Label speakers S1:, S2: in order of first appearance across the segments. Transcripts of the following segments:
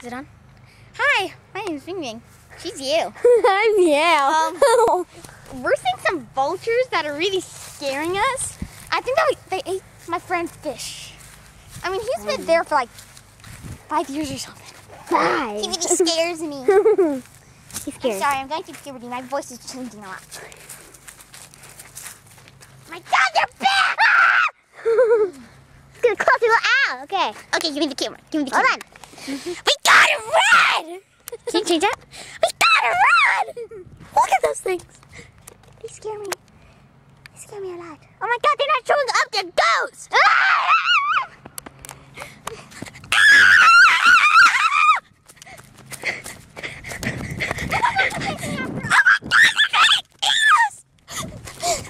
S1: Is it on? Hi, my name is Ming. She's you.
S2: I'm yeah.
S1: Um, we're seeing some vultures that are really scaring us. I think that we, they ate my friend's fish. I mean, he's been there for like five years or something.
S2: Five.
S1: He really scares me.
S2: He's
S1: I'm sorry, I'm going through puberty. My voice is changing a lot. My God, they're back!
S2: It's gonna close you out. Okay.
S1: Okay, give me the camera. Give me the camera.
S2: Hold on. Mm-hmm.
S1: We gotta run! Can you change that? We gotta run! Look at those things.
S2: They scare me. They scare me a lot.
S1: Oh my God, they're not showing up. They're ghosts.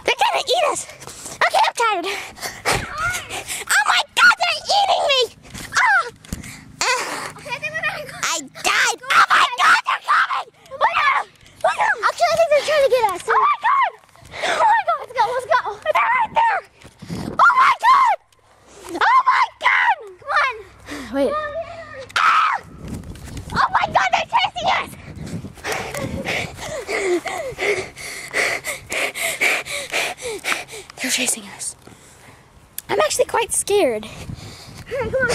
S1: They're gonna eat us. Okay, I'm tired. Oh my God, they're eating me. Oh. I died. Oh my God, they're coming. Look at them. Look at them.
S2: Actually, I think they're trying to get us.
S1: Oh my God. Oh my God, let's go, let's go. They're right there. Oh my God. Oh my God. Come on.
S2: Wait.
S1: Ah! Oh my God, they're chasing us. They're chasing us. I'm actually quite scared.
S2: Alright, come on.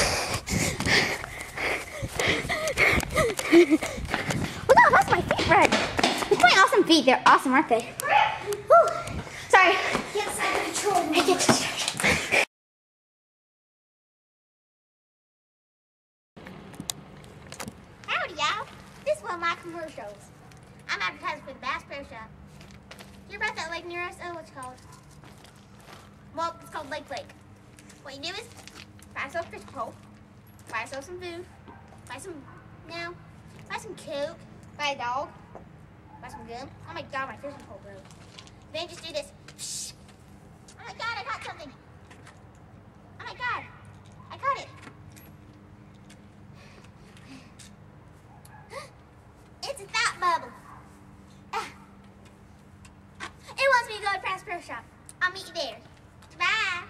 S1: Look how fast my feet run. Look my awesome feet. They're awesome, aren't they? Sorry.
S2: Yes, I control
S1: I get distracted. Y'all. This is one of my commercials. I'm advertising for the Bass Pro Shop. Hear about that lake near us? Oh, what's called? Well, it's called Lake Lake. What you do is buy yourself a fish pole, buy yourself some food, buy some, no, buy some Coke, buy a dog, buy some gum. Oh my god, my fishing pole broke. Then just do this. Psh. Oh my god, I caught something. Oh my god, I caught it. It's a thought bubble. It wants me to go to Bass Pro Shop. I'll meet you there. Bye.